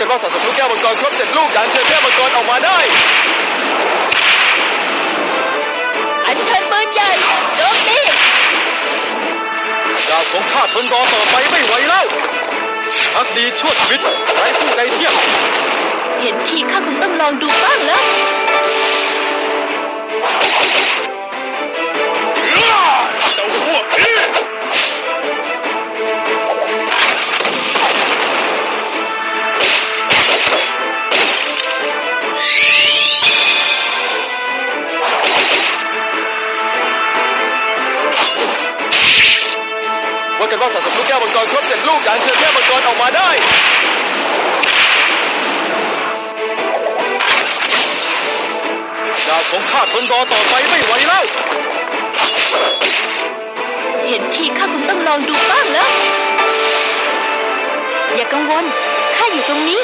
กันว่าสะสมลูกแก้วมังกรครบเจ็ดลูกจานเชิญแก้วมังกรออกมาได้ อันเชิญปืนใหญ่โจมตีดาวของข้าทนรอต่อไปไม่ไหวแล้วพักดีชั่วชีวิตไร้ผู้ใดเทียบเห็นทีข้าคงต้องลองดูบ้างแล้ว ของข้าทนรอต่อไปไม่ไหวแล้ว เห็นทีข้าคงต้องลองดูบ้างแล้ว อย่ากังวล ข้าอยู่ตรงนี้